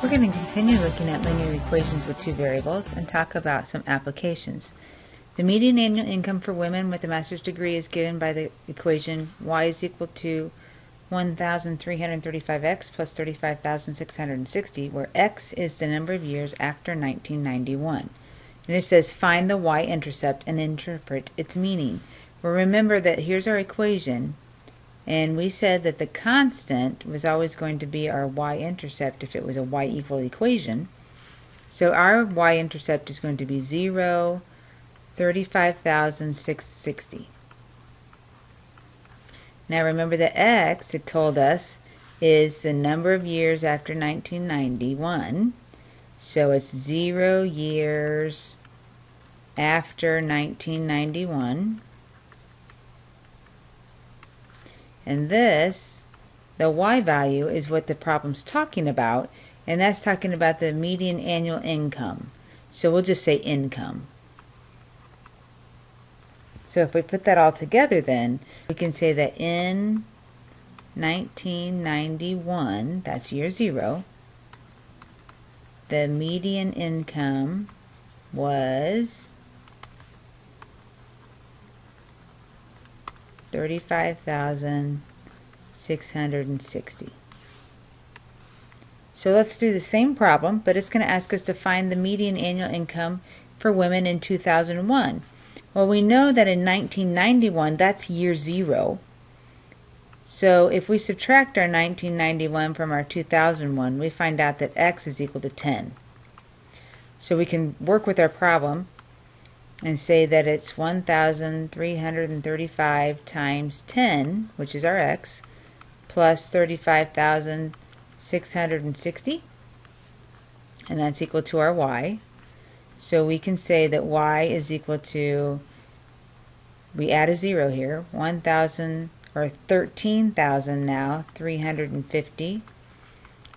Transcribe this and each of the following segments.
We're going to continue looking at linear equations with two variables and talk about some applications. The median annual income for women with a master's degree is given by the equation y is equal to 1,335x plus 35,660, where x is the number of years after 1991. And it says find the y-intercept and interpret its meaning. Well, remember that here's our equation, and we said that the constant was always going to be our y-intercept if it was a y-equal equation. So our y-intercept is going to be 0, 35,660. Now remember that x, it told us, is the number of years after 1991. So it's zero years after 1991. And this, the y value, is what the problem's talking about, and that's talking about the median annual income. So we'll just say income. So if we put that all together then, we can say that in 1991, that's year zero, the median income was 35,660. So let's do the same problem, but it's going to ask us to find the median annual income for women in 2001. Well, we know that in 1991, that's year zero. So if we subtract our 1991 from our 2001, we find out that x is equal to 10. So we can work with our problem and say that it's 1,335 times 10, which is our x, plus 35,660, and that's equal to our y. So we can say that y is equal to, we add a zero here, 1,000 or 13,000 now, 350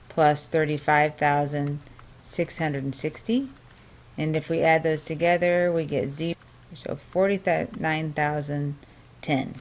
plus 35,660. And if we add those together, we get zero, so 49,010.